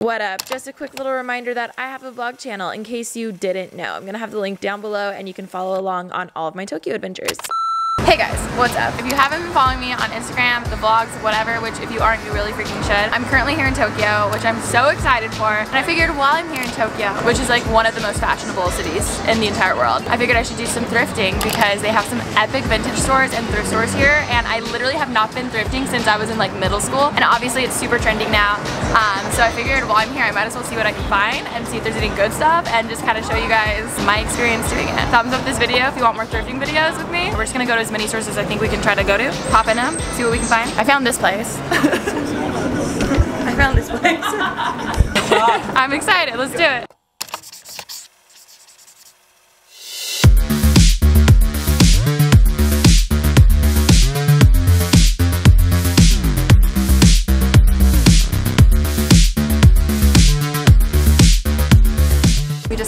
What up? Just a quick little reminder that I have a vlog channel in case you didn't know. I'm gonna have the link down below and you can follow along on all of my Tokyo adventures. Hey guys, what's up? If you haven't been following me on Instagram, the vlogs, whatever, which if you aren't, you really freaking should. I'm currently here in Tokyo, which I'm so excited for. And I figured while I'm here in Tokyo, which is like one of the most fashionable cities in the entire world, I figured I should do some thrifting because they have some epic vintage stores and thrift stores here. And I literally have not been thrifting since I was in like middle school. And obviously it's super trending now. Um, so I figured while I'm here, I might as well see what I can find and see if there's any good stuff and just kind of show you guys my experience doing it. Thumbs up this video if you want more thrifting videos with me. We're just gonna go to as many as I think we can try to go to, pop in them, see what we can find. I found this place. I found this place. I'm excited, let's do it.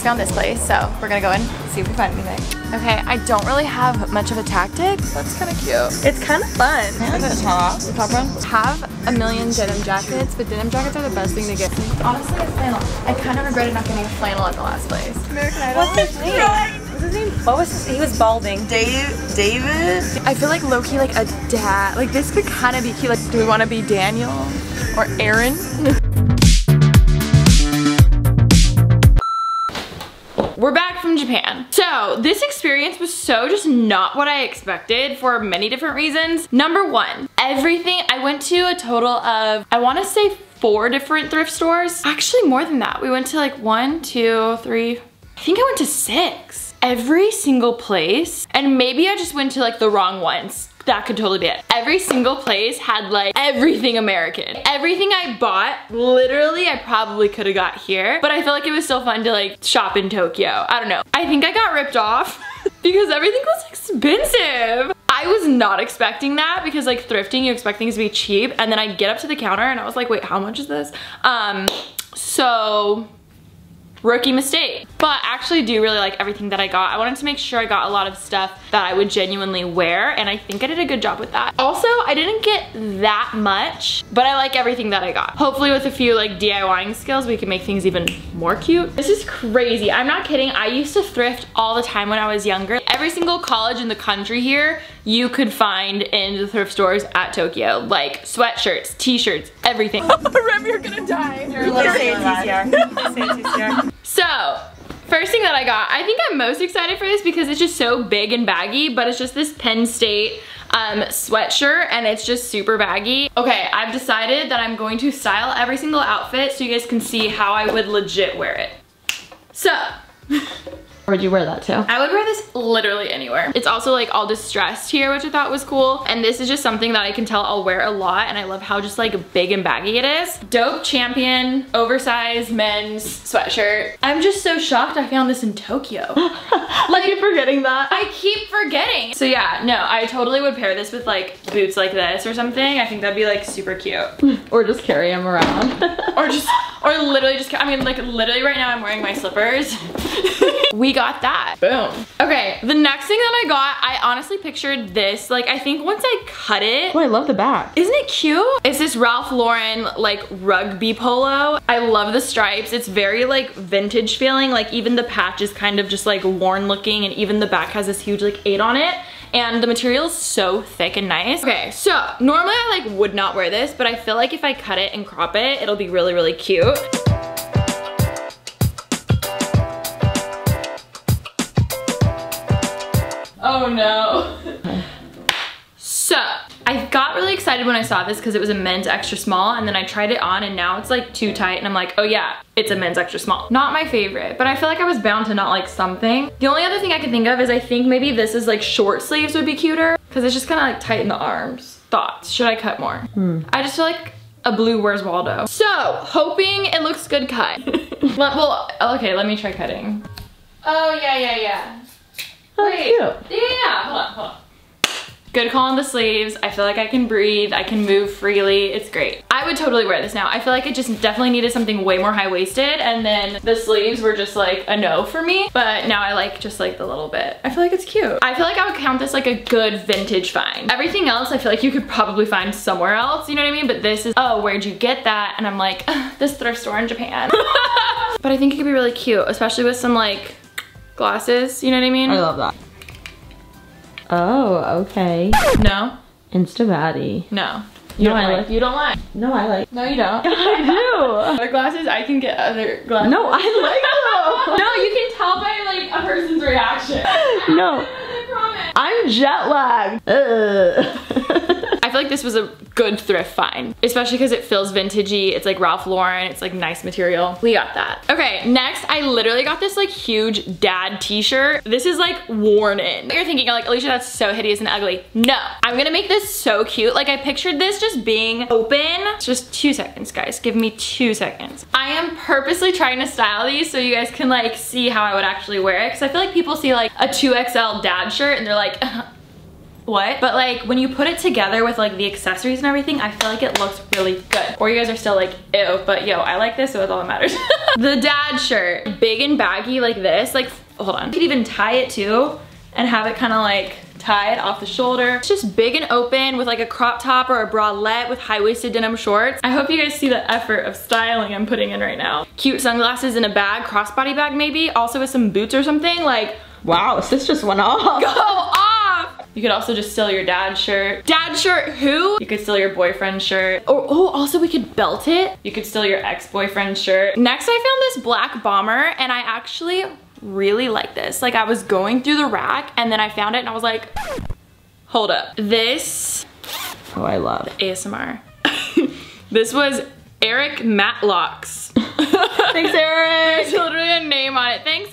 Found this place, so we're gonna go in, see if we find anything. Okay, I don't really have much of a tactic. That's kind of cute. It's kind of fun. Is it top? The top one? Have a million denim jackets, but denim jackets are the best thing to get. Honestly, a flannel. I kind of regretted not getting a flannel at the last place. American Idol. What's his name? What's his name? What was his? He was balding. Dave, David? I feel like Loki, like a dad. Like this could kind of be cute. Like, do we want to be Daniel or Aaron? from Japan. So this experience was so just not what I expected for many different reasons. Number one, everything, I went to a total of, I wanna say four different thrift stores. Actually more than that. We went to like one, two, three, I think I went to six. Every single place, and maybe I just went to like the wrong ones that could totally be it. Every single place had like everything American. Everything I bought, literally I probably could have got here, but I feel like it was still fun to like shop in Tokyo. I don't know. I think I got ripped off because everything was expensive. I was not expecting that because like thrifting, you expect things to be cheap. And then I get up to the counter and I was like, wait, how much is this? Um, so rookie mistake. But I actually do really like everything that I got. I wanted to make sure I got a lot of stuff that I would genuinely wear and I think I did a good job with that. Also, I didn't get that much, but I like everything that I got. Hopefully with a few like DIYing skills, we can make things even more cute. This is crazy. I'm not kidding. I used to thrift all the time when I was younger. Every single college in the country here, you could find in the thrift stores at Tokyo. Like sweatshirts, t-shirts, everything. Rem, you're gonna die. You're like, say it TCR. Say it TCR. So, first thing that I got, I think I'm most excited for this because it's just so big and baggy, but it's just this Penn State um, sweatshirt and it's just super baggy. Okay, I've decided that I'm going to style every single outfit so you guys can see how I would legit wear it. So, Where'd you wear that to? I would wear this literally anywhere. It's also like all distressed here, which I thought was cool. And this is just something that I can tell I'll wear a lot. And I love how just like big and baggy it is. Dope champion, oversized men's sweatshirt. I'm just so shocked I found this in Tokyo. like you're forgetting that. I keep forgetting. So yeah, no, I totally would pair this with like boots like this or something. I think that'd be like super cute. or just carry them around. or just, or literally just, I mean like literally right now I'm wearing my slippers. we got that. Boom. Okay, the next thing that I got, I honestly pictured this. Like, I think once I cut it. Oh, I love the back. Isn't it cute? It's this Ralph Lauren, like, rugby polo. I love the stripes. It's very, like, vintage feeling. Like, even the patch is kind of just, like, worn looking. And even the back has this huge, like, eight on it and the material is so thick and nice. Okay, so normally I like would not wear this, but I feel like if I cut it and crop it, it'll be really, really cute. Oh no. so, I got really excited when I saw this because it was a men's extra small and then I tried it on and now it's like too tight and I'm like, oh yeah, it's a men's extra small. Not my favorite, but I feel like I was bound to not like something. The only other thing I can think of is I think maybe this is like short sleeves would be cuter because it's just kind of like tight in the arms. Thoughts, should I cut more? Hmm. I just feel like a blue Where's Waldo. So, hoping it looks good cut. well, okay, let me try cutting. Oh, yeah, yeah, yeah. Oh, Wait. cute. Yeah, yeah. Hold on, hold on. Good call on the sleeves. I feel like I can breathe. I can move freely. It's great. I would totally wear this now. I feel like it just definitely needed something way more high-waisted and then the sleeves were just like a no for me. But now I like just like the little bit. I feel like it's cute. I feel like I would count this like a good vintage find. Everything else I feel like you could probably find somewhere else, you know what I mean? But this is, oh, where'd you get that? And I'm like, this thrift store in Japan. but I think it could be really cute, especially with some like glasses, you know what I mean? I love that. Oh, okay. No, Insta no. You know don't I like. like- You don't like. No, I like. No, you don't. I do. Other glasses, I can get other glasses. No, I like them. No, you can tell by like a person's reaction. No. I'm jet lagged. Feel like this was a good thrift find, especially because it feels vintagey. It's like Ralph Lauren. It's like nice material. We got that. Okay, next I literally got this like huge dad t-shirt. This is like worn in. You're thinking like, Alisha, that's so hideous and ugly. No, I'm gonna make this so cute. Like I pictured this just being open. Just two seconds, guys. Give me two seconds. I am purposely trying to style these so you guys can like see how I would actually wear it. Cause I feel like people see like a 2XL dad shirt and they're like, uh, what? But like when you put it together with like the accessories and everything, I feel like it looks really good. Or you guys are still like, ew, but yo, I like this, so that's all that matters. the dad shirt, big and baggy like this, like, hold on. You could even tie it too and have it kind of like tied off the shoulder. It's just big and open with like a crop top or a bralette with high-waisted denim shorts. I hope you guys see the effort of styling I'm putting in right now. Cute sunglasses in a bag, crossbody bag maybe, also with some boots or something, like Wow, sis just went off. go off. You could also just steal your dad's shirt. Dad shirt who? You could steal your boyfriend's shirt. Or oh, also we could belt it. You could steal your ex-boyfriend's shirt. Next I found this black bomber and I actually really like this. Like I was going through the rack and then I found it and I was like, hold up. This Oh, I love. ASMR. this was Eric Matlocks. Thanks, Eric. There's literally a name on it. Thanks,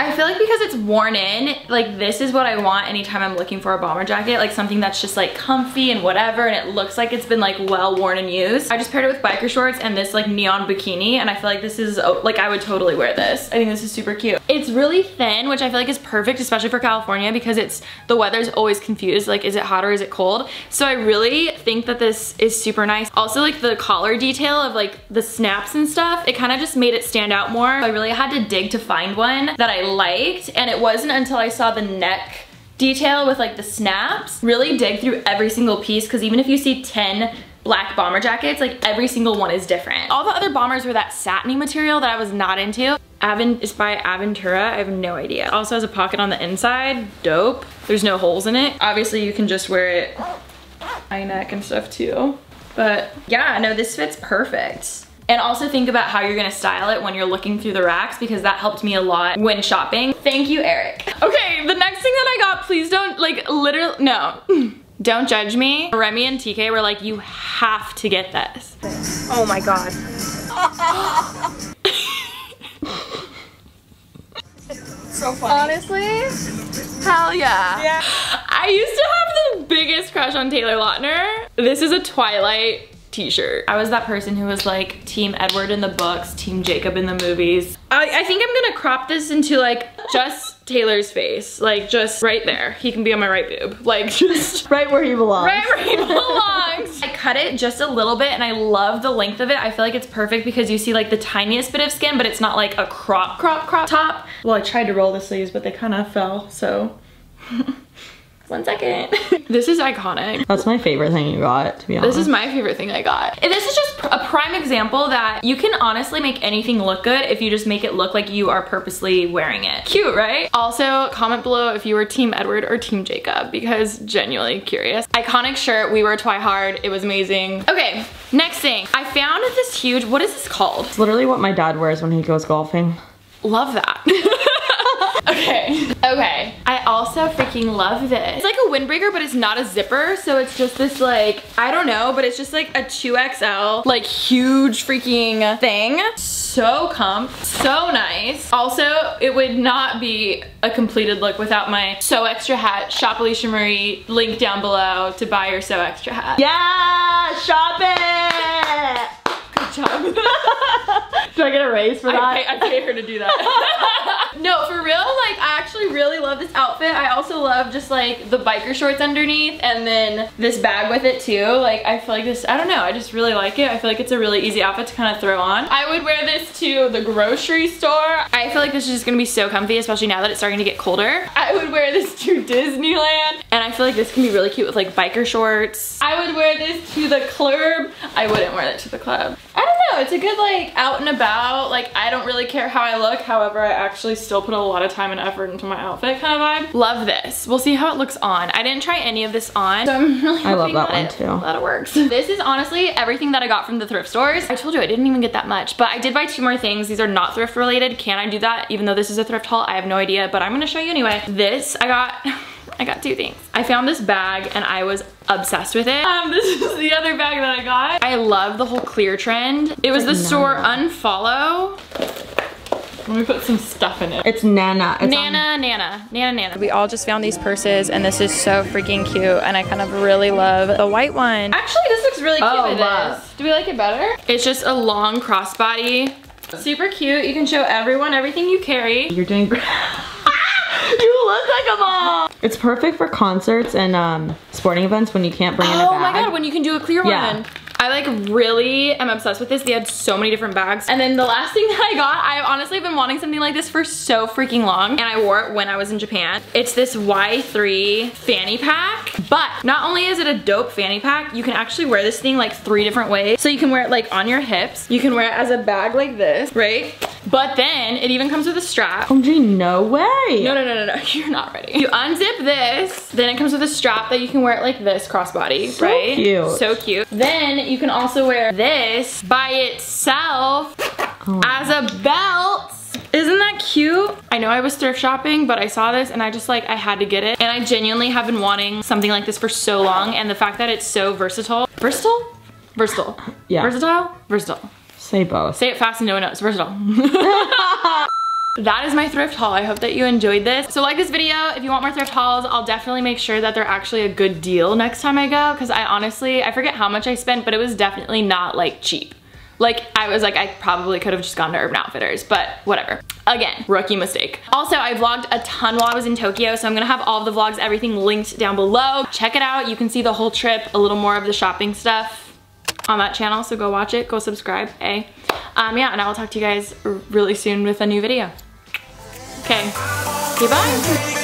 I feel like because it's worn in, like this is what I want anytime I'm looking for a bomber jacket, like something that's just like comfy and whatever, and it looks like it's been like well worn and used. I just paired it with biker shorts and this like neon bikini, and I feel like this is, oh, like I would totally wear this. I think this is super cute. It's really thin, which I feel like is perfect, especially for California, because it's, the weather's always confused, like is it hot or is it cold? So I really think that this is super nice. Also like the collar detail of like the snaps and stuff, it kind of just made it stand out more. I really had to dig to find one that I liked, and it wasn't until I saw the neck detail with like the snaps, really dig through every single piece, because even if you see 10 black bomber jackets, like every single one is different. All the other bombers were that satiny material that I was not into. Is by Aventura, I have no idea. Also has a pocket on the inside, dope. There's no holes in it. Obviously you can just wear it high neck and stuff too. But yeah, no, this fits perfect. And also think about how you're gonna style it when you're looking through the racks because that helped me a lot when shopping. Thank you, Eric. Okay, the next thing that I got, please don't, like, literally, no. Don't judge me. Remy and TK were like, you have to get this. Oh my God. So funny. Honestly, hell yeah. Yeah. I used to have the biggest crush on Taylor Lautner. This is a Twilight t-shirt. I was that person who was like team Edward in the books, team Jacob in the movies. I, I think I'm gonna crop this into like just Taylor's face. Like just right there. He can be on my right boob. Like just Right where he belongs. right where he belongs. I cut it just a little bit and I love the length of it. I feel like it's perfect because you see like the tiniest bit of skin, but it's not like a crop, crop, crop top. Well, I tried to roll the sleeves, but they kind of fell, so. One second. this is iconic. That's my favorite thing you got, to be honest. This is my favorite thing I got. This is just a prime example that you can honestly make anything look good if you just make it look like you are purposely wearing it. Cute, right? Also, comment below if you were Team Edward or Team Jacob because genuinely curious. Iconic shirt, we were Twi Hard, it was amazing. Okay, next thing. I found this huge, what is this called? It's literally what my dad wears when he goes golfing. Love that. okay, okay. I also freaking love this. It's like a windbreaker, but it's not a zipper. So it's just this like, I don't know, but it's just like a 2XL, like huge freaking thing. So comp, so nice. Also, it would not be a completed look without my So Extra hat, Shop Alisha Marie, link down below to buy your So Extra hat. Yeah, shop it! Good job. Do I get a raise for that? I, pay, I paid her to do that. no, for real, like I actually really love this outfit. I also love just like the biker shorts underneath and then this bag with it too. Like I feel like this, I don't know, I just really like it. I feel like it's a really easy outfit to kind of throw on. I would wear this to the grocery store. I feel like this is just gonna be so comfy, especially now that it's starting to get colder. I would wear this to Disneyland and I feel like this can be really cute with like biker shorts. I would wear this to the club. I wouldn't wear that to the club. I don't know, it's a good like out and about, like I don't really care how I look, however I actually still put a lot of time and effort into my outfit kind of vibe. Love this. We'll see how it looks on. I didn't try any of this on, so I'm really I love hoping that that one it, too. That it works. This is honestly everything that I got from the thrift stores. I told you I didn't even get that much, but I did buy two more things. These are not thrift related. Can I do that even though this is a thrift haul? I have no idea, but I'm gonna show you anyway. This, I got, I got two things. I found this bag and I was obsessed with it. Um, this is the other bag that I got. I love the whole clear trend. It was the store Unfollow. Let me put some stuff in it. It's Nana. It's Nana, Nana, Nana, Nana. We all just found these purses and this is so freaking cute and I kind of really love the white one. Actually, this looks really cute Oh, with love. this. Do we like it better? It's just a long crossbody. Super cute. You can show everyone everything you carry. You're doing great. you look like a mom. It's perfect for concerts and um, sporting events when you can't bring in a bag. Oh my god, when you can do a clear Yeah. one. I like really am obsessed with this. They had so many different bags. And then the last thing that I got, I've honestly been wanting something like this for so freaking long. And I wore it when I was in Japan. It's this Y3 fanny pack. But not only is it a dope fanny pack, you can actually wear this thing like three different ways. So you can wear it like on your hips. You can wear it as a bag like this, right? But then it even comes with a strap. Oh, OMG, no way. No, no, no, no, no, you're not ready. You unzip this, then it comes with a strap that you can wear it like this crossbody, So right? cute. So cute. Then you can also wear this by itself Oh. as a belt. Isn't that cute? I know I was thrift shopping, but I saw this and I just like, I had to get it. And I genuinely have been wanting something like this for so long. And the fact that it's so versatile. Versatile? Versatile. Yeah. Versatile? Versatile. Say both. Say it fast and no one knows. Versatile. That is my thrift haul. I hope that you enjoyed this. So like this video, if you want more thrift hauls, I'll definitely make sure that they're actually a good deal next time I go. Cause I honestly, I forget how much I spent, but it was definitely not like cheap. Like I was like, I probably could have just gone to Urban Outfitters, but whatever. Again, rookie mistake. Also, I vlogged a ton while I was in Tokyo, so I'm gonna have all the vlogs, everything linked down below. Check it out. You can see the whole trip, a little more of the shopping stuff on that channel, so go watch it, go subscribe, A. Um, yeah, and I will talk to you guys really soon with a new video. Okay, goodbye.